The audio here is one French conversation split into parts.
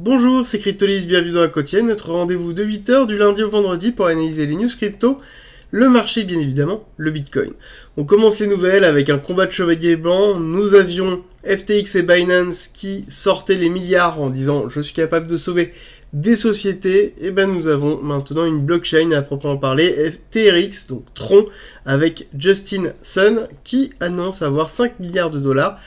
Bonjour, c'est Cryptolis, bienvenue dans la quotidienne, notre rendez-vous de 8h du lundi au vendredi pour analyser les news crypto, le marché bien évidemment, le Bitcoin. On commence les nouvelles avec un combat de chevalier blanc, nous avions FTX et Binance qui sortaient les milliards en disant je suis capable de sauver des sociétés, et ben nous avons maintenant une blockchain à proprement parler, FTRX, donc Tron, avec Justin Sun qui annonce avoir 5 milliards de dollars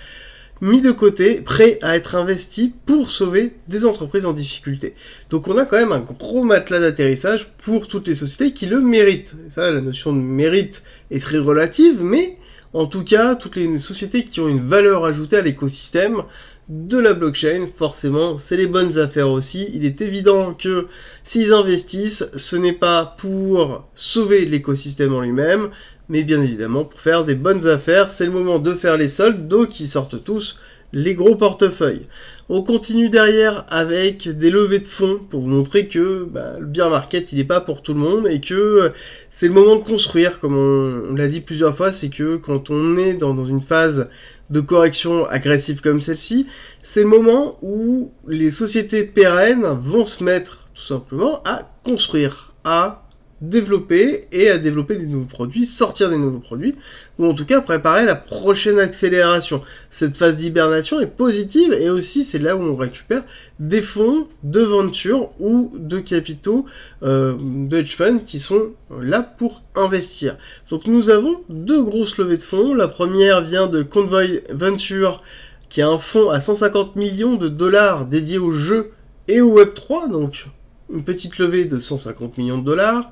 mis de côté, prêt à être investi pour sauver des entreprises en difficulté. Donc on a quand même un gros matelas d'atterrissage pour toutes les sociétés qui le méritent. ça, la notion de mérite est très relative, mais en tout cas, toutes les sociétés qui ont une valeur ajoutée à l'écosystème de la blockchain, forcément, c'est les bonnes affaires aussi. Il est évident que s'ils investissent, ce n'est pas pour sauver l'écosystème en lui-même, mais bien évidemment pour faire des bonnes affaires, c'est le moment de faire les soldes, donc ils sortent tous les gros portefeuilles. On continue derrière avec des levées de fonds pour vous montrer que bah, le bear market il n'est pas pour tout le monde et que euh, c'est le moment de construire, comme on, l'a dit plusieurs fois, c'est que quand on est dans, dans une phase de correction agressive comme celle-ci, c'est le moment où les sociétés pérennes vont se mettre tout simplement à construire, à développer et à développer des nouveaux produits, sortir des nouveaux produits, ou en tout cas préparer la prochaine accélération. Cette phase d'hibernation est positive et aussi c'est là où on récupère des fonds de venture ou de capitaux euh, de hedge funds qui sont là pour investir. Donc nous avons deux grosses levées de fonds. La première vient de Convoy Venture qui a un fonds à 150 millions de dollars dédié au jeu et au Web3, donc une petite levée de 150 millions de dollars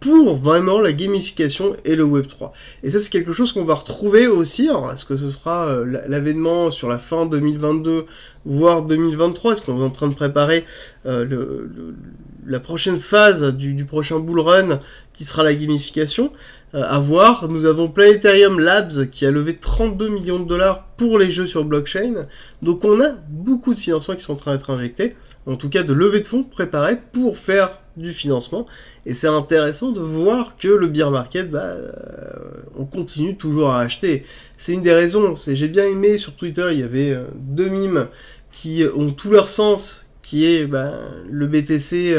pour vraiment la gamification et le Web 3. Et ça c'est quelque chose qu'on va retrouver aussi. est-ce que ce sera euh, l'avènement sur la fin 2022 voire 2023 Est-ce qu'on est en train de préparer euh, la prochaine phase du, prochain bull run qui sera la gamification? Euh, À voir. Nous avons Planetarium Labs qui a levé 32 millions de dollars pour les jeux sur blockchain. Donc on a beaucoup de financements qui sont en train d'être injectés. En tout cas de levée de fonds préparés pour faire du financement. Et c'est intéressant de voir que le beer market, bah, euh, on continue toujours à acheter. C'est une des raisons. J'ai bien aimé sur Twitter, il y avait euh, deux mimes qui ont tout leur sens, qui est bah, le BTC.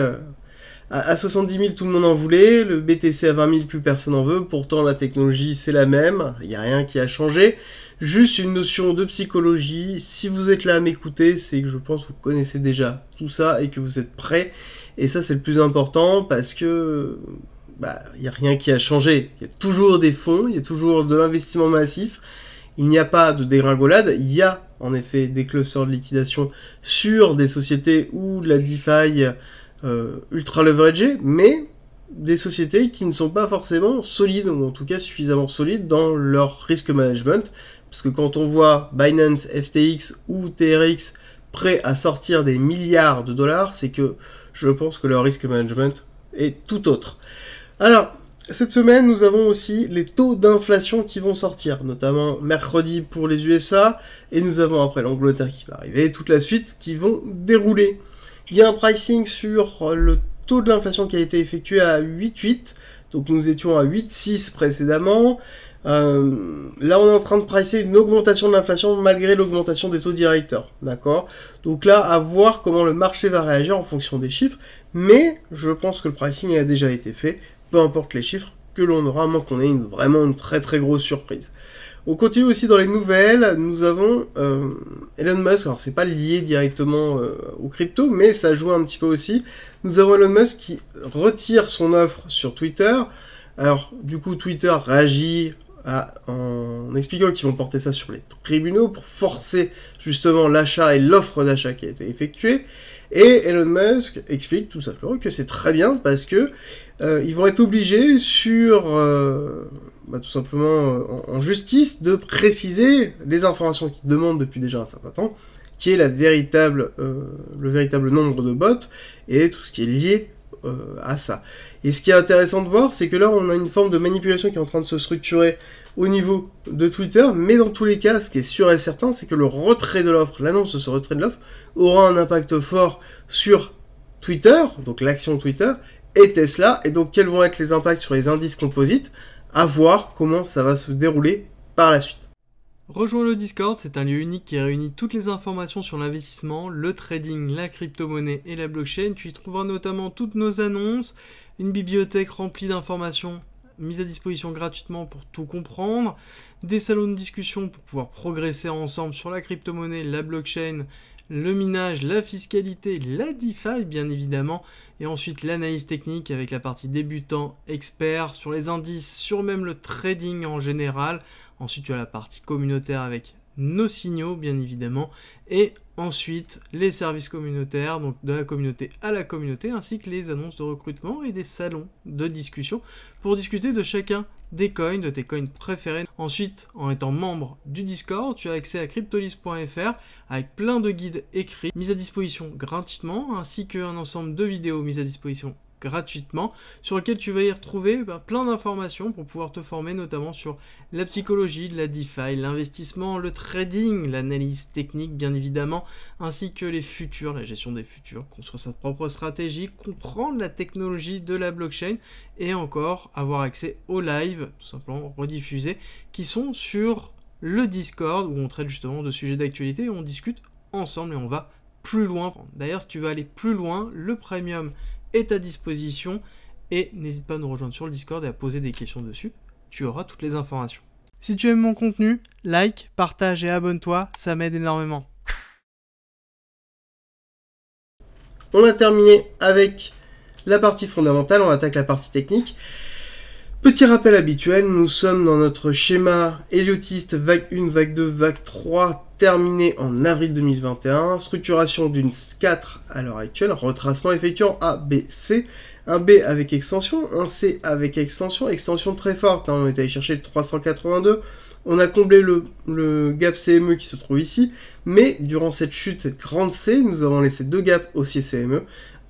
À 70 000, tout le monde en voulait. Le BTC à 20 000, plus personne en veut. Pourtant, la technologie, c'est la même. Il n'y a rien qui a changé. Juste une notion de psychologie. Si vous êtes là à m'écouter, c'est que je pense que vous connaissez déjà tout ça et que vous êtes prêt et ça, c'est le plus important parce que bah, il n'y a rien qui a changé. Il y a toujours des fonds, il y a toujours de l'investissement massif. Il n'y a pas de dégringolade. Il y a en effet des clusters de liquidation sur des sociétés ou de la DeFi euh, ultra leveragée, mais des sociétés qui ne sont pas forcément solides, ou en tout cas suffisamment solides dans leur risk management. Parce que quand on voit Binance, FTX ou TRX prêts à sortir des milliards de dollars, c'est que je pense que leur risk management est tout autre. Alors, cette semaine, nous avons aussi les taux d'inflation qui vont sortir, notamment mercredi pour les USA, et nous avons après l'Angleterre qui va arriver, toute la suite qui vont dérouler. Il y a un pricing sur le taux de l'inflation qui a été effectué à 8,8, donc nous étions à 8,6 précédemment. Euh, là, on est en train de pricer une augmentation de l'inflation malgré l'augmentation des taux directeurs. D'accord? Donc là, à voir comment le marché va réagir en fonction des chiffres. Mais je pense que le pricing a déjà été fait, peu importe les chiffres que l'on aura, à moins qu'on ait vraiment une très très grosse surprise. On continue aussi dans les nouvelles. Nous avons euh, Elon Musk. Alors c'est pas lié directement euh, au crypto, mais ça joue un petit peu aussi. Nous avons Elon Musk qui retire son offre sur Twitter. Alors du coup Twitter réagit en expliquant qu'ils vont porter ça sur les tribunaux pour forcer justement l'achat et l'offre d'achat qui a été effectuée. Et Elon Musk explique tout simplement que c'est très bien parce que euh, ils vont être obligés sur euh, bah, tout simplement euh, en, justice de préciser les informations qu'ils demandent depuis déjà un certain temps, qui est véritable, le véritable nombre de bots et tout ce qui est lié à ça. Et ce qui est intéressant de voir, c'est que là, on a une forme de manipulation qui est en train de se structurer au niveau de Twitter, mais dans tous les cas, ce qui est sûr et certain, c'est que le retrait de l'offre, l'annonce de ce retrait de l'offre, aura un impact fort sur Twitter, donc l'action Twitter, et Tesla, et donc quels vont être les impacts sur les indices composites, à voir comment ça va se dérouler par la suite. Rejoins le Discord, c'est un lieu unique qui réunit toutes les informations sur l'investissement, le trading, la crypto-monnaie et la blockchain. Tu y trouveras notamment toutes nos annonces, une bibliothèque remplie d'informations mises à disposition gratuitement pour tout comprendre, des salons de discussion pour pouvoir progresser ensemble sur la crypto-monnaie, la blockchain, le minage, la fiscalité, la DeFi bien évidemment, et ensuite l'analyse technique avec la partie débutant, expert, sur les indices, sur même le trading en général. Ensuite tu as la partie communautaire avec nos signaux bien évidemment, et ensuite les services communautaires, donc de la communauté à la communauté, ainsi que les annonces de recrutement et des salons de discussion pour discuter de chacun des coins, de tes coins préférés. Ensuite, en étant membre du Discord, tu as accès à cryptolis.fr avec plein de guides écrits mis à disposition gratuitement, ainsi qu'un ensemble de vidéos mises à disposition gratuitement, sur lequel tu vas y retrouver bah, plein d'informations pour pouvoir te former notamment sur la psychologie, la DeFi, l'investissement, le trading, l'analyse technique bien évidemment, ainsi que les futurs, la gestion des futurs, construire sa propre stratégie, comprendre la technologie de la blockchain et encore avoir accès aux lives, tout simplement rediffusés, qui sont sur le Discord où on traite justement de sujets d'actualité et on discute ensemble et on va plus loin. D'ailleurs, si tu veux aller plus loin, le premium est à disposition et n'hésite pas à nous rejoindre sur le Discord et à poser des questions dessus. Tu auras toutes les informations. Si tu aimes mon contenu, like, partage et abonne-toi, ça m'aide énormément. On a terminé avec la partie fondamentale, on attaque la partie technique. Petit rappel habituel, nous sommes dans notre schéma héliotiste vague 1, vague 2, vague 3 terminé en avril 2021. Structuration d'une 4 à l'heure actuelle. Retracement effectuant A, B, C. Un B avec extension, un C avec extension. Extension très forte. Hein. On est allé chercher le 382. On a comblé le, le, gap CME qui se trouve ici. Mais durant cette chute, cette grande C, nous avons laissé deux gaps haussiers CME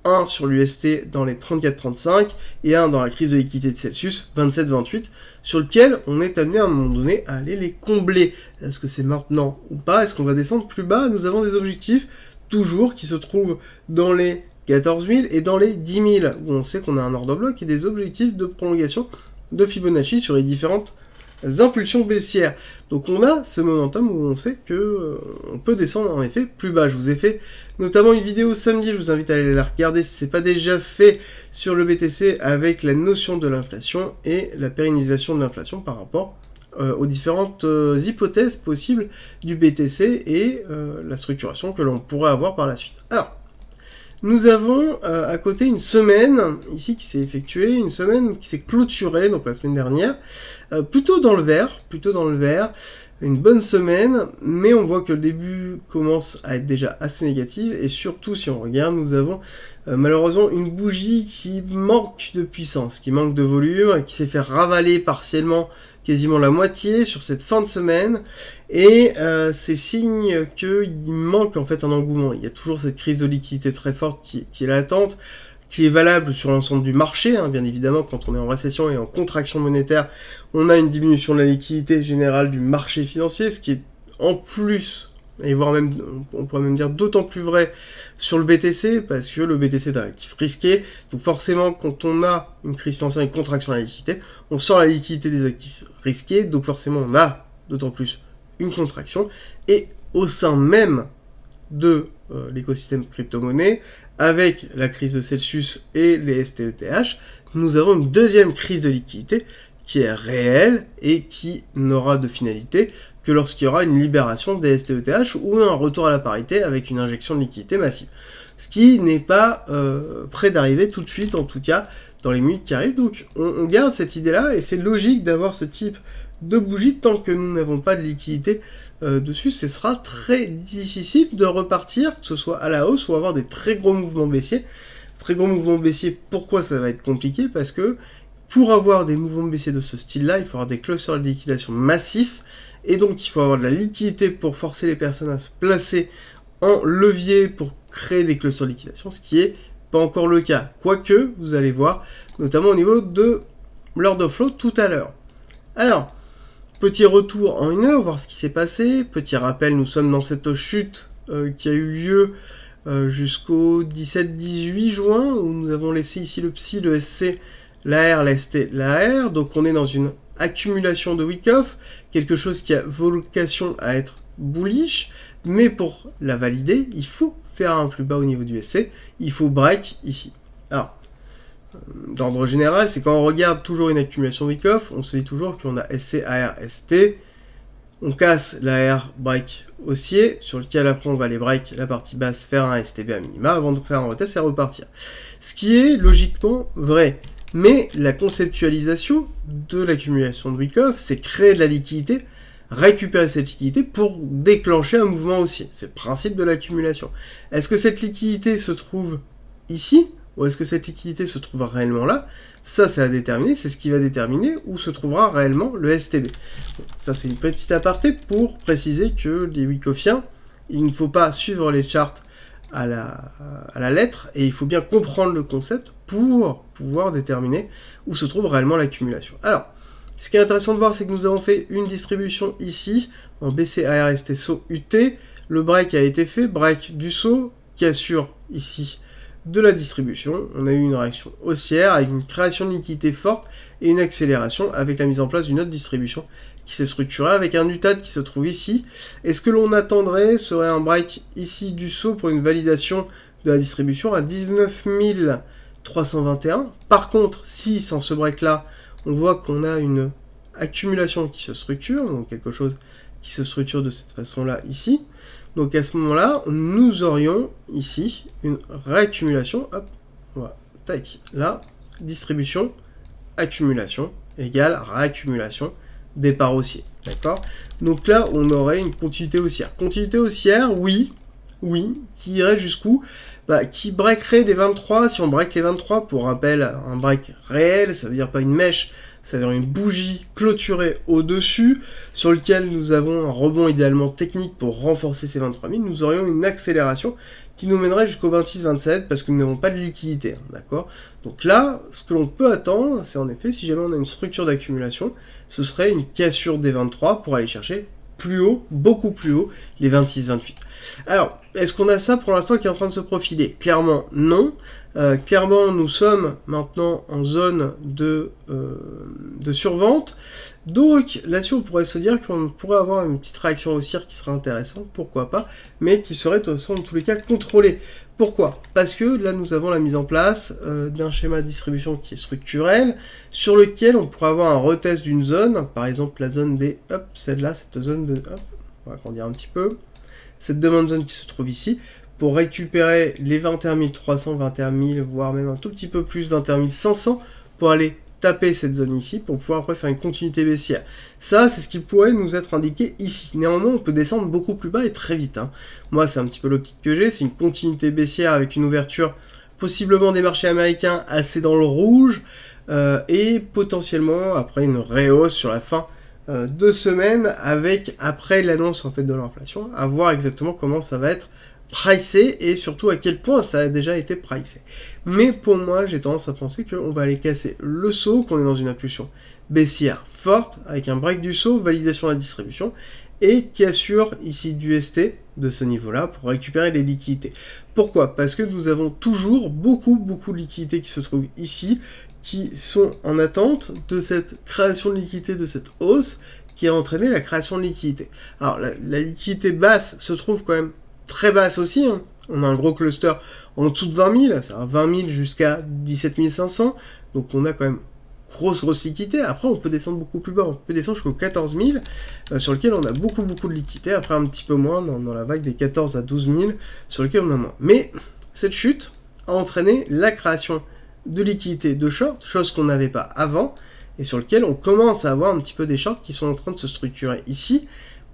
un sur l'UST dans les 34-35 et un dans la crise de liquidité de Celsius 27-28 sur lequel on est amené à un moment donné à aller les combler. Est-ce que c'est maintenant ou pas? Est-ce qu'on va descendre plus bas? Nous avons des objectifs toujours qui se trouvent dans les 14 000 et dans les 10 000 où on sait qu'on a un ordre bloc et des objectifs de prolongation de Fibonacci sur les différentes impulsions baissières. Donc on a ce momentum où on sait que euh, on peut descendre en effet plus bas. Je vous ai fait notamment une vidéo samedi, je vous invite à aller la regarder si ce n'est pas déjà fait sur le BTC avec la notion de l'inflation et la pérennisation de l'inflation par rapport euh, aux différentes euh, hypothèses possibles du BTC et la structuration que l'on pourrait avoir par la suite. Alors, nous avons euh, à côté une semaine ici qui s'est effectuée, une semaine qui s'est clôturée, donc la semaine dernière, euh, plutôt dans le vert, plutôt dans le vert, une bonne semaine, mais on voit que le début commence à être déjà assez négatif, et surtout si on regarde, nous avons euh, malheureusement une bougie qui manque de puissance, qui manque de volume, qui s'est fait ravaler partiellement quasiment la moitié sur cette fin de semaine. Et euh, c'est signe qu'il manque en fait un engouement. Il y a toujours cette crise de liquidité très forte qui, est latente, qui est valable sur l'ensemble du marché. Hein, bien évidemment, quand on est en récession et en contraction monétaire, on a une diminution de la liquidité générale du marché financier, ce qui est en plus et voire même, on pourrait même dire d'autant plus vrai sur le BTC, parce que le BTC est un actif risqué, donc forcément quand on a une crise financière une contraction de la liquidité, on sort la liquidité des actifs risqués, donc forcément on a d'autant plus une contraction, et au sein même de euh, l'écosystème crypto-monnaie, avec la crise de Celsius et les STETH, nous avons une deuxième crise de liquidité qui est réelle et qui n'aura de finalité que lorsqu'il y aura une libération des STETH ou un retour à la parité avec une injection de liquidité massive. Ce qui n'est pas euh, prêt d'arriver tout de suite, en tout cas dans les minutes qui arrivent. Donc on, garde cette idée-là et c'est logique d'avoir ce type de bougie tant que nous n'avons pas de liquidité euh, dessus. Ce sera très difficile de repartir, que ce soit à la hausse ou avoir des très gros mouvements baissiers. Très gros mouvements baissiers, pourquoi ça va être compliqué? Parce que pour avoir des mouvements baissiers de ce style-là, il faut avoir des clusters de liquidation massifs et donc il faut avoir de la liquidité pour forcer les personnes à se placer en levier pour créer des clauses sur liquidation, ce qui est pas encore le cas. Quoique, vous allez voir, notamment au niveau de l'ordre flow tout à l'heure. Alors, petit retour en une heure, voir ce qui s'est passé. Petit rappel, nous sommes dans cette chute euh, qui a eu lieu euh, jusqu'au 17-18 juin, où nous avons laissé ici le psy, le SC, la R, la ST, la R. Donc on est dans une accumulation de Wyckoff, quelque chose qui a vocation à être bullish, mais pour la valider, il faut faire un plus bas au niveau du SC, il faut break ici. Alors, euh, d'ordre général, c'est quand on regarde toujours une accumulation de Wyckoff, on se dit toujours qu'on a SC, AR, ST, on casse la R break haussier, sur lequel après on va aller break la partie basse, faire un STB à minima avant de faire un retest et repartir. Ce qui est logiquement vrai. Mais la conceptualisation de l'accumulation de Wyckoff, c'est créer de la liquidité, récupérer cette liquidité pour déclencher un mouvement haussier. C'est le principe de l'accumulation. Est-ce que cette liquidité se trouve ici ou est-ce que cette liquidité se trouve réellement là? Ça, c'est à déterminer. C'est ce qui va déterminer où se trouvera réellement le STB. ça, c'est une petite aparté pour préciser que les Wickofiens, il ne faut pas suivre les charts à la, lettre et il faut bien comprendre le concept pour pouvoir déterminer où se trouve réellement l'accumulation. Alors, ce qui est intéressant de voir, c'est que nous avons fait une distribution ici, en BC, ARST, SO, UT. Le break a été fait, break du saut, qui assure ici de la distribution. On a eu une réaction haussière avec une création de liquidité forte et une accélération avec la mise en place d'une autre distribution qui s'est structurée avec un UTAD qui se trouve ici. Et ce que l'on attendrait serait un break ici du saut pour une validation de la distribution à 19 321. Par contre, si sans ce break là, on voit qu'on a une accumulation qui se structure, donc quelque chose qui se structure de cette façon là ici, donc à ce moment-là, nous aurions ici une réaccumulation. Hop, voilà, tac, là, distribution, accumulation, égale réaccumulation, départ haussier. D'accord? Donc là, on aurait une continuité haussière. Continuité haussière, oui, oui, qui irait jusqu'où? Bah, Qui breakerait les 23, si on break les 23, pour rappel, un break réel, ça veut dire pas une mèche, c'est-à-dire une bougie clôturée au-dessus, sur lequel nous avons un rebond idéalement technique pour renforcer ces 23 000, nous aurions une accélération qui nous mènerait jusqu'au 26-27 parce que nous n'avons pas de liquidité, hein, d'accord? Donc là, ce que l'on peut attendre, c'est en effet, si jamais on a une structure d'accumulation, ce serait une cassure des 23 pour aller chercher plus haut, beaucoup plus haut, les 26-28. Alors, est-ce qu'on a ça pour l'instant qui est en train de se profiler? Clairement, non. Euh, clairement, nous sommes maintenant en zone de, euh, de survente. Donc, là-dessus, on pourrait se dire qu'on pourrait avoir une petite réaction haussière qui serait intéressante, pourquoi pas, mais qui serait, de tous les cas, contrôlée. Pourquoi? Parce que là, nous avons la mise en place euh, d'un schéma de distribution qui est structurel, sur lequel on pourrait avoir un retest d'une zone, par exemple la zone des... Hop, celle-là, cette zone de... Hop, on va agrandir un petit peu. Cette demande zone qui se trouve ici, pour récupérer les 21 300, 21 000, voire même un tout petit peu plus, 21 500, pour aller taper cette zone ici pour pouvoir après faire une continuité baissière. Ça, c'est ce qui pourrait nous être indiqué ici. Néanmoins, on peut descendre beaucoup plus bas et très vite. Hein. Moi, c'est un petit peu l'optique que j'ai, c'est une continuité baissière avec une ouverture possiblement des marchés américains assez dans le rouge euh, et potentiellement après une réhausse sur la fin euh, de semaine avec après l'annonce en fait de l'inflation, à voir exactement comment ça va être pricé et surtout à quel point ça a déjà été pricé. Mais pour moi, j'ai tendance à penser qu'on va aller casser le saut, qu'on est dans une impulsion baissière forte, avec un break du saut, validation de la distribution, et qui assure ici du ST de ce niveau-là pour récupérer les liquidités. Pourquoi? Parce que nous avons toujours beaucoup, beaucoup de liquidités qui se trouvent ici, qui sont en attente de cette création de liquidité, de cette hausse, qui a entraîné la création de liquidité. Alors la, la liquidité basse se trouve quand même très basse aussi. Hein. On a un gros cluster en dessous de 20 000, ça va 20 000 jusqu'à 17 500. Donc on a quand même grosse grosse liquidité. Après, on peut descendre beaucoup plus bas. On peut descendre jusqu'au 14 000, euh, sur lequel on a beaucoup beaucoup de liquidité. Après, un petit peu moins dans, dans, la vague des 14 à 12 000, sur lequel on a moins. Mais cette chute a entraîné la création de liquidité de short, chose qu'on n'avait pas avant, et sur lequel on commence à avoir un petit peu des shorts qui sont en train de se structurer ici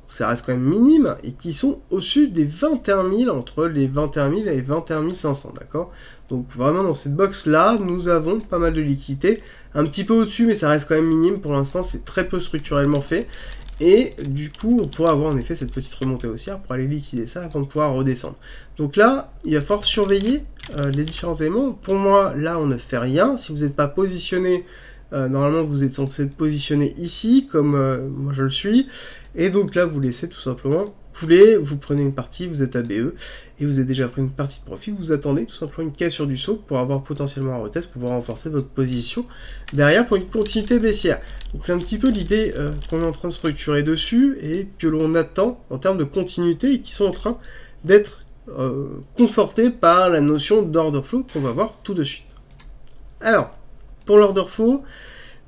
ça reste quand même minime, et qui sont au-dessus des 21 000, entre les 21 000 et les 21 500, d'accord? Donc vraiment dans cette box-là, nous avons pas mal de liquidités, un petit peu au-dessus, mais ça reste quand même minime, pour l'instant c'est très peu structurellement fait, et du coup on pourra avoir en effet cette petite remontée haussière pour aller liquider ça avant de pouvoir redescendre. Donc là, il va falloir surveiller euh, les différents éléments. Pour moi, là on ne fait rien, si vous n'êtes pas positionné euh, normalement, vous êtes censé être positionné ici, comme euh, moi je le suis. Et donc là, vous laissez tout simplement coulez, vous prenez une partie, vous êtes à BE, et vous avez déjà pris une partie de profit, vous attendez tout simplement une caisse sur du saut pour avoir potentiellement un retest, pour pouvoir renforcer votre position derrière pour une continuité baissière. Donc c'est un petit peu l'idée euh, qu'on est en train de structurer dessus, et que l'on attend en termes de continuité, et qui sont en train d'être confortés par la notion d'order flow qu'on va voir tout de suite. Alors, pour l'order flow,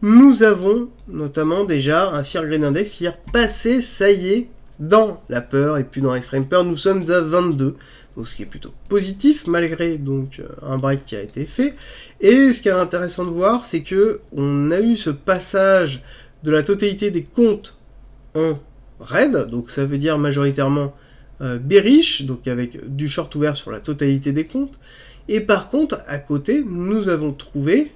nous avons notamment déjà un Fear Green Index qui est repassé, ça y est, dans la peur et puis dans l'extrême peur, nous sommes à 22. Donc ce qui est plutôt positif malgré donc euh, un break qui a été fait. Et ce qui est intéressant de voir, c'est que on a eu ce passage de la totalité des comptes en red, donc ça veut dire majoritairement euh, bearish, donc avec du short ouvert sur la totalité des comptes. Et par contre, à côté, nous avons trouvé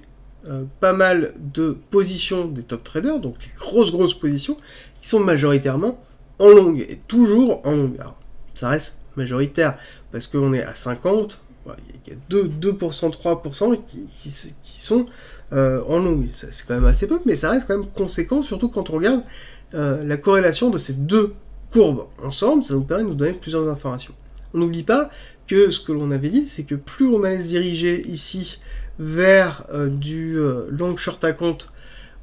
euh, pas mal de positions des top traders, donc les grosses grosses positions, qui sont majoritairement en longue, et toujours en longue. Alors, ça reste majoritaire, parce qu'on est à 50, il y a 2, 2% 3% qui, qui, sont euh, en longue. C'est quand même assez peu, mais ça reste quand même conséquent, surtout quand on regarde euh, la corrélation de ces deux courbes ensemble, ça nous permet de nous donner plusieurs informations. On n'oublie pas que ce que l'on avait dit, c'est que plus on allait se diriger ici vers euh, du euh, long short à compte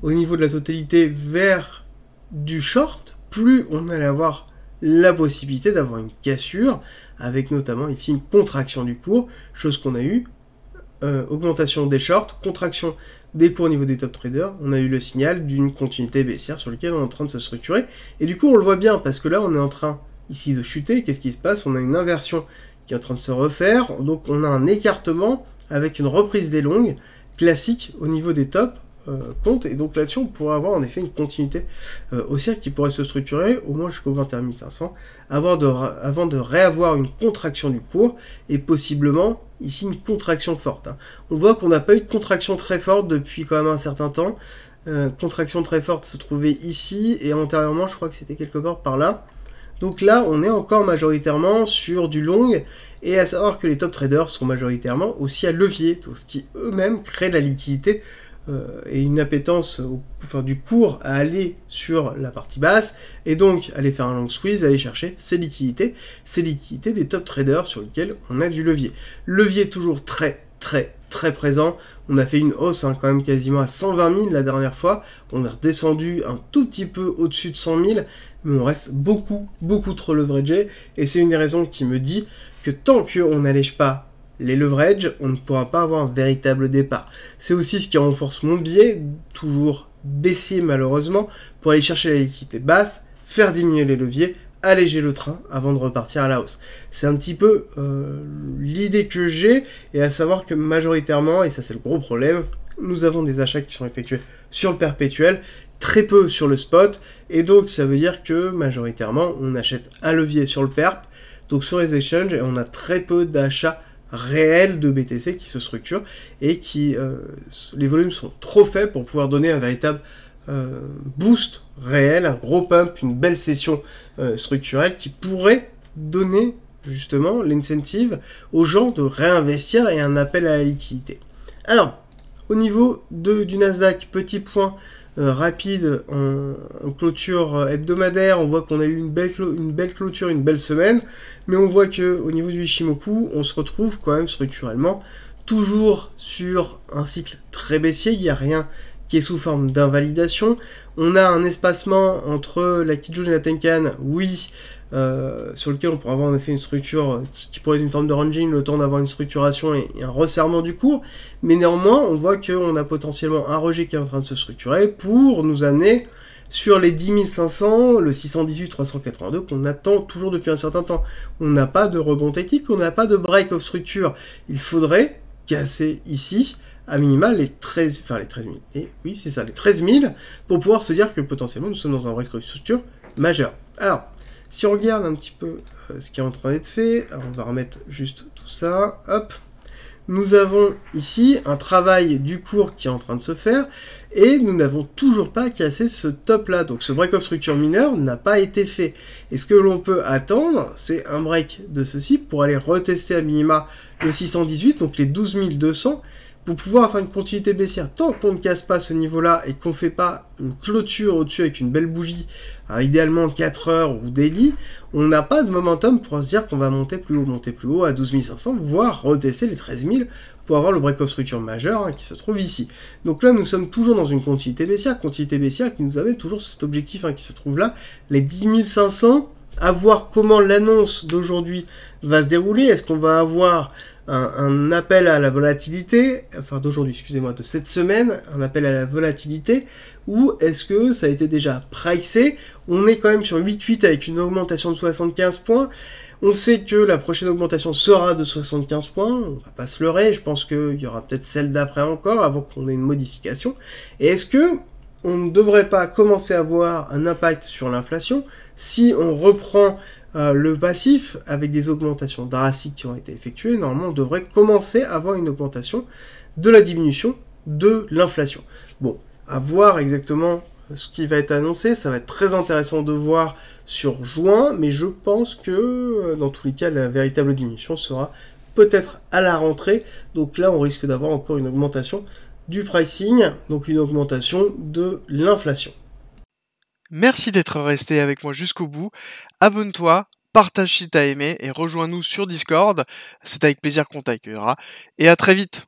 au niveau de la totalité vers du short, plus on allait avoir la possibilité d'avoir une cassure, avec notamment ici une contraction du cours, chose qu'on a eu, euh, augmentation des shorts, contraction des cours au niveau des top traders, on a eu le signal d'une continuité baissière sur lequel on est en train de se structurer, et du coup on le voit bien, parce que là on est en train ici de chuter, qu'est-ce qui se passe? On a une inversion qui est en train de se refaire, donc on a un écartement avec une reprise des longues classique au niveau des tops euh, comptes. Et donc là-dessus, on pourrait avoir en effet une continuité euh, haussière qui pourrait se structurer au moins jusqu'au 21 500 avant de, avant de réavoir une contraction du cours et possiblement ici une contraction forte. Hein. On voit qu'on n'a pas eu de contraction très forte depuis quand même un certain temps. Euh, contraction très forte se trouvait ici et antérieurement, je crois que c'était quelque part par là. Donc là, on est encore majoritairement sur du long, et à savoir que les top traders sont majoritairement aussi à levier, ce qui eux-mêmes créent de la liquidité euh, et une appétence enfin, du cours à aller sur la partie basse, et donc aller faire un long squeeze, aller chercher ces liquidités, ces liquidités des top traders sur lesquels on a du levier. Levier toujours très très très présent. On a fait une hausse hein, quand même quasiment à 120 000 la dernière fois. On est redescendu un tout petit peu au-dessus de 100 000, mais on reste beaucoup, beaucoup trop leveragé. Et c'est une des raisons qui me dit que tant qu'on n'allège pas les leverage, on ne pourra pas avoir un véritable départ. C'est aussi ce qui renforce mon biais, toujours baissier malheureusement, pour aller chercher la liquidité basse, faire diminuer les leviers, alléger le train avant de repartir à la hausse. C'est un petit peu euh, l'idée que j'ai, et à savoir que majoritairement, et ça c'est le gros problème, nous avons des achats qui sont effectués sur le perpétuel, très peu sur le spot, et donc ça veut dire que majoritairement on achète un levier sur le perp, donc sur les exchanges, et on a très peu d'achats réels de BTC qui se structurent, et qui euh, les volumes sont trop faibles pour pouvoir donner un véritable euh, boost réel, un gros pump, une belle session euh, structurelle qui pourrait donner justement l'incentive aux gens de réinvestir et un appel à la liquidité. Alors, au niveau de, du Nasdaq, petit point euh, rapide en, clôture hebdomadaire, on voit qu'on a eu une belle, clôture, une belle semaine, mais on voit que au niveau du Ishimoku, on se retrouve quand même structurellement toujours sur un cycle très baissier, il n'y a rien qui est sous forme d'invalidation. On a un espacement entre la Kijun et la Tenkan, oui, euh, sur lequel on pourrait avoir en effet une structure qui, pourrait être une forme de ranging, le temps d'avoir une structuration et, un resserrement du cours. Mais néanmoins, on voit qu'on a potentiellement un rejet qui est en train de se structurer pour nous amener sur les 10 500, le 618 382 qu'on attend toujours depuis un certain temps. On n'a pas de rebond technique, on n'a pas de break of structure. Il faudrait casser ici à minima les 13, enfin les 13 000, et oui c'est ça, les 13 000, pour pouvoir se dire que potentiellement nous sommes dans un break structure majeur. Alors, si on regarde un petit peu euh, ce qui est en train d'être fait, on va remettre juste tout ça, hop, nous avons ici un travail du cours qui est en train de se faire, et nous n'avons toujours pas cassé ce top là, donc ce break of structure mineur n'a pas été fait. Et ce que l'on peut attendre, c'est un break de ceci pour aller retester à minima le 618, donc les 12 200, pour pouvoir faire une continuité baissière. Tant qu'on ne casse pas ce niveau-là et qu'on ne fait pas une clôture au-dessus avec une belle bougie, euh, idéalement 4 heures ou daily, on n'a pas de momentum pour se dire qu'on va monter plus haut, monter plus haut à 12 500, voire retester les 13 000 pour avoir le break of structure majeur hein, qui se trouve ici. Donc là, nous sommes toujours dans une continuité baissière, continuité baissière qui nous avait toujours cet objectif hein, qui se trouve là, les 10 500 à voir comment l'annonce d'aujourd'hui va se dérouler. Est-ce qu'on va avoir un, appel à la volatilité, enfin d'aujourd'hui, excusez-moi, de cette semaine, un appel à la volatilité, ou est-ce que ça a été déjà pricé? On est quand même sur 8-8 avec une augmentation de 75 points. On sait que la prochaine augmentation sera de 75 points, on va pas se leurrer, je pense qu'il y aura peut-être celle d'après encore avant qu'on ait une modification. Et est-ce que on ne devrait pas commencer à avoir un impact sur l'inflation si on reprend euh, le passif avec des augmentations drastiques qui ont été effectuées. Normalement, on devrait commencer à avoir une augmentation de la diminution de l'inflation. Bon, à voir exactement ce qui va être annoncé. Ça va être très intéressant de voir sur juin, mais je pense que euh, dans tous les cas, la véritable diminution sera peut-être à la rentrée. Donc là, on risque d'avoir encore une augmentation du pricing, donc une augmentation de l'inflation. Merci d'être resté avec moi jusqu'au bout. Abonne-toi, partage si t'as aimé et rejoins-nous sur Discord. C'est avec plaisir qu'on t'accueillera. Et à très vite